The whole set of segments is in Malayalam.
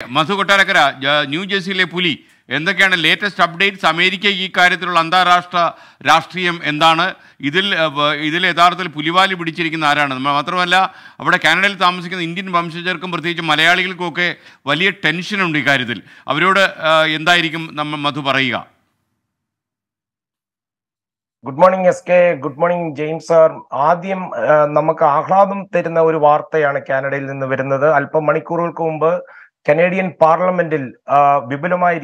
മധു കൊട്ടാരക്കര ന്യൂജേഴ്സിയിലെ പുലി. എന്തൊക്കെയാണ് ലേറ്റസ്റ്റ് അപ്ഡേറ്റ്സ് അമേരിക്ക ഈ കാര്യത്തിലുള്ള അന്താരാഷ്ട്ര രാഷ്ട്രീയം എന്താണ്? ഇതിൽ ഇതിൽ യഥാർത്ഥത്തിൽ പുലിവാലി പിടിച്ചിരിക്കുന്ന ആരാണ്? മാത്രമല്ല അവിടെ കാനഡയിൽ താമസിക്കുന്ന ഇന്ത്യൻ വംശജർക്കും പ്രത്യേകിച്ച് മലയാളികൾക്കുമൊക്കെ വലിയ ടെൻഷനുണ്ട് ഇക്കാര്യത്തിൽ അവരോട് എന്തായിരിക്കും നമ്മൾ മധു പറയുക? Good morning S K good morning James sir ആദ്യം നമുക്ക് ആഹ്ലാദം തരുന്ന ഒരു വാർത്തയാണ് കാനഡയിൽ നിന്ന് വരുന്നത്. അല്പം മണിക്കൂറുകൾക്ക് മുമ്പ് കനേഡിയൻ പാർലമെന്റിൽ വിപുലമായ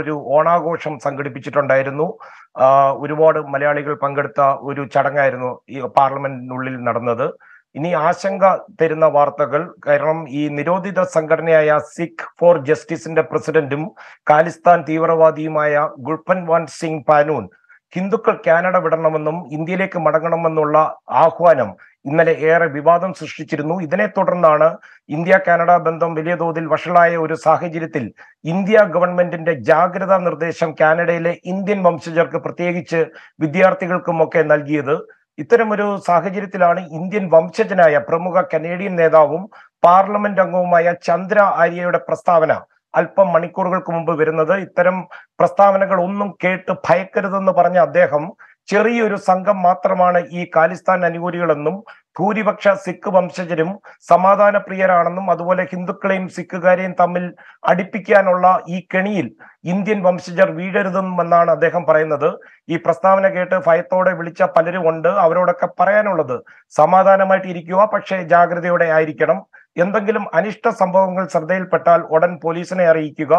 ഒരു ഓണാഘോഷം സംഘടിപ്പിച്ചിട്ടുണ്ടായിരുന്നു. ഒരുപാട് മലയാളികൾ പങ്കെടുത്ത ഒരു ചടങ്ങായിരുന്നു ഈ പാർലമെന്റിനുള്ളിൽ നടന്നത്. ഇനി ആശങ്ക തരുന്ന വാർത്തകൾ കാരണം ഈ നിരോധിത സംഘടനയായ സിഖ് ഫോർ ജസ്റ്റിസിന്റെ പ്രസിഡന്റും ഖാലിസ്ഥാൻ തീവ്രവാദിയുമായ ഗുൾപൻവാൻ സിംഗ് പാനൂൻ ഹിന്ദുക്കൾ കാനഡ വിടണമെന്നും ഇന്ത്യയിലേക്ക് മടങ്ങണമെന്നുള്ള ആഹ്വാനം ഇന്നലെ ഏറെ വിവാദം സൃഷ്ടിച്ചിരുന്നു. ഇതിനെ തുടർന്നാണ് ഇന്ത്യ കാനഡ ബന്ധം വലിയ തോതിൽ വഷളായ ഒരു സാഹചര്യത്തിൽ ഇന്ത്യ ഗവൺമെന്റിന്റെ ജാഗ്രതാ നിർദ്ദേശം കാനഡയിലെ ഇന്ത്യൻ വംശജർക്ക് പ്രത്യേകിച്ച് വിദ്യാർത്ഥികൾക്കുമൊക്കെ നൽകിയത്. ഇത്തരമൊരു സാഹചര്യത്തിലാണ് ഇന്ത്യൻ വംശജനായ പ്രമുഖ കനേഡിയൻ നേതാവും പാർലമെന്റ് അംഗവുമായ ചന്ദ്ര ആര്യയുടെ പ്രസ്താവന അല്പം മണിക്കൂറുകൾക്ക് മുമ്പ് വരുന്നത്. ഇത്തരം പ്രസ്താവനകൾ ഒന്നും കേട്ട് ഭയക്കരുതെന്ന് പറഞ്ഞ അദ്ദേഹം ചെറിയൊരു സംഘം മാത്രമാണ് ഈ ഖാലിസ്ഥാൻ അനുകൂലികളെന്നും ഭൂരിപക്ഷ സിഖ് വംശജരും സമാധാന പ്രിയരാണെന്നും അതുപോലെ ഹിന്ദുക്കളെയും സിഖുകാരെയും തമ്മിൽ അടുപ്പിക്കാനുള്ള ഈ കെണിയിൽ ഇന്ത്യൻ വംശജർ വീഴരുതെന്നുമെന്നാണ് അദ്ദേഹം പറയുന്നത്. ഈ പ്രസ്താവന കേട്ട് ഭയത്തോടെ വിളിച്ച പലരും ഉണ്ട്. അവരോടൊക്കെ പറയാനുള്ളത് സമാധാനമായിട്ട് ഇരിക്കുക പക്ഷേ ജാഗ്രതയോടെ ആയിരിക്കണം. എന്തെങ്കിലും അനിഷ്ട സംഭവങ്ങൾ ശ്രദ്ധയിൽപ്പെട്ടാൽ ഉടൻ പോലീസിനെ അറിയിക്കുക.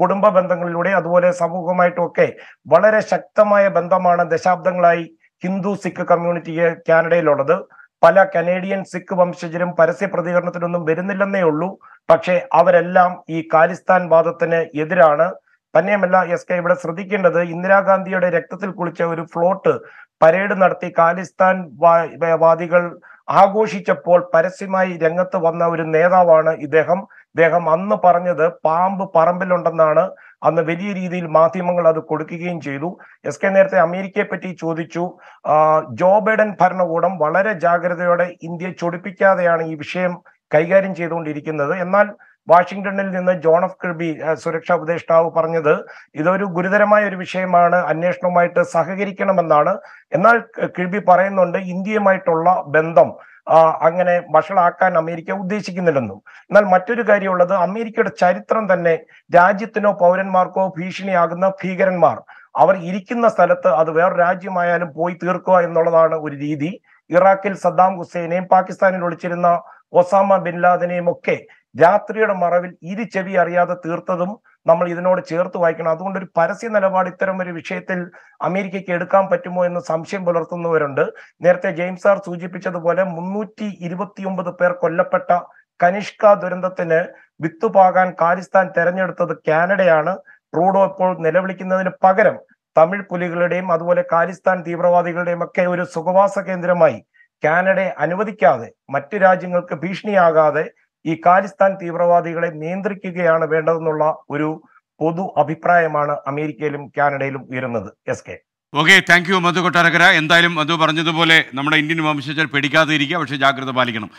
കുടുംബ ബന്ധങ്ങളിലൂടെ അതുപോലെ സമൂഹമായിട്ടുമൊക്കെ വളരെ ശക്തമായ ബന്ധമാണ് ദശാബ്ദങ്ങളായി ഹിന്ദു സിഖ് കമ്മ്യൂണിറ്റി കാനഡയിലുള്ളത്. പല കനേഡിയൻ സിഖ് വംശജരും പരസ്യ പ്രതികരണത്തിനൊന്നും വരുന്നില്ലെന്നേ ഉള്ളൂ. പക്ഷേ അവരെല്ലാം ഈ കാലിസ്ഥാൻ വാദത്തിന് എതിരാണ്. തന്നെയുമല്ല എസ് കെ ഇവിടെ ശ്രദ്ധിക്കേണ്ടത് ഇന്ദിരാഗാന്ധിയുടെ രക്തത്തിൽ കുളിച്ച ഒരു ഫ്ലോട്ട് പരേഡ് നടത്തി കാലിസ്ഥാൻ വാദികൾ ആഘോഷിച്ചപ്പോൾ പരസ്യമായി രംഗത്ത് വന്ന ഒരു നേതാവാണ് ഇദ്ദേഹം. ഇദ്ദേഹം അന്ന് പറഞ്ഞത് പാമ്പ് പറമ്പിലുണ്ടെന്നാണ്. അന്ന് വലിയ രീതിയിൽ മാധ്യമങ്ങൾ അത് കൊടുക്കുകയും ചെയ്തു. എസ് കെ നേരത്തെ അമേരിക്കയെ പറ്റി ചോദിച്ചു ജോ ബൈഡൻ ഭരണകൂടം വളരെ ജാഗ്രതയോടെ ഇന്ത്യയെ ചൊടിപ്പിക്കാതെയാണ് ഈ വിഷയം കൈകാര്യം ചെയ്തുകൊണ്ടിരിക്കുന്നത്. എന്നാൽ വാഷിംഗ്ടണിൽ നിന്ന് ജോൺ ഓഫ് കിർബി സുരക്ഷാ ഉപദേഷ്ടാവ് പറഞ്ഞത് ഇതൊരു ഗുരുതരമായ ഒരു വിഷയമാണ് അന്വേഷണവുമായിട്ട് സഹകരിക്കണമെന്നാണ്. എന്നാൽ കിർബി പറയുന്നുണ്ട് ഇന്ത്യയുമായിട്ടുള്ള ബന്ധം അങ്ങനെ വഷളാക്കാൻ അമേരിക്ക ഉദ്ദേശിക്കുന്നില്ലെന്നും. എന്നാൽ മറ്റൊരു കാര്യമുള്ളത് അമേരിക്കയുടെ ചരിത്രം തന്നെ രാജ്യത്തിനോ പൗരന്മാർക്കോ ഭീഷണിയാകുന്ന ഭീകരന്മാർ. അവർ ഇരിക്കുന്ന സ്ഥലത്ത് അത് വേറെ രാജ്യമായാലും പോയി തീർക്കുക എന്നുള്ളതാണ് ഒരു രീതി. ഇറാഖിൽ സദ്ദാം ഹുസൈനെയും പാകിസ്ഥാനിൽ ഒളിച്ചിരുന്ന ഒസാമ ബിൻ ലാദനെയും ഒക്കെ രാത്രിയുടെ മറവിൽ ഇരു ചെവി അറിയാതെ തീർത്തതും നമ്മൾ ഇതിനോട് ചേർത്ത് വായിക്കണം. അതുകൊണ്ട് ഒരു പരസ്യ നിലപാട് ഇത്തരം ഒരു വിഷയത്തിൽ അമേരിക്കയ്ക്ക് എടുക്കാൻ പറ്റുമോ എന്ന് സംശയം പുലർത്തുന്നവരുണ്ട്. നേരത്തെ ജെയിംസ് സാർ സൂചിപ്പിച്ചതുപോലെ മുന്നൂറ്റി ഇരുപത്തിയൊമ്പത് പേർ കൊല്ലപ്പെട്ട കനിഷ്ക ദുരന്തത്തിന് വിത്തുപാകാൻ കാലിസ്ഥാൻ തെരഞ്ഞെടുത്തത് കാനഡയാണ്. ട്രൂഡോ ഇപ്പോൾ നിലവിളിക്കുന്നതിന് പകരം തമിഴ് പുലികളുടെയും അതുപോലെ കാലിസ്ഥാൻ തീവ്രവാദികളുടെയും ഒക്കെ ഒരു സുഖവാസ കേന്ദ്രമായി കാനഡയെ അനുവദിക്കാതെ മറ്റു രാജ്യങ്ങൾക്ക് ഭീഷണിയാകാതെ ഈ ഖാലിസ്ഥാൻ തീവ്രവാദികളെ നിയന്ത്രിക്കുകയാണ് വേണ്ടതെന്നുള്ള ഒരു പൊതു അഭിപ്രായമാണ് അമേരിക്കയിലും കാനഡയിലും ഉയരുന്നത്. S K okay thank you Madhu Kottarakkara. എന്തായാലും മധു പറഞ്ഞതുപോലെ നമ്മുടെ ഇന്ത്യൻ വംശജർ പേടിക്കാതെ ഇരിക്കുക പക്ഷേ ജാഗ്രത പാലിക്കണം.